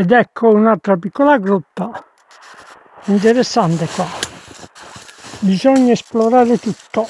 ed ecco un'altra piccola grotta interessante qua. Bisogna esplorare tutto.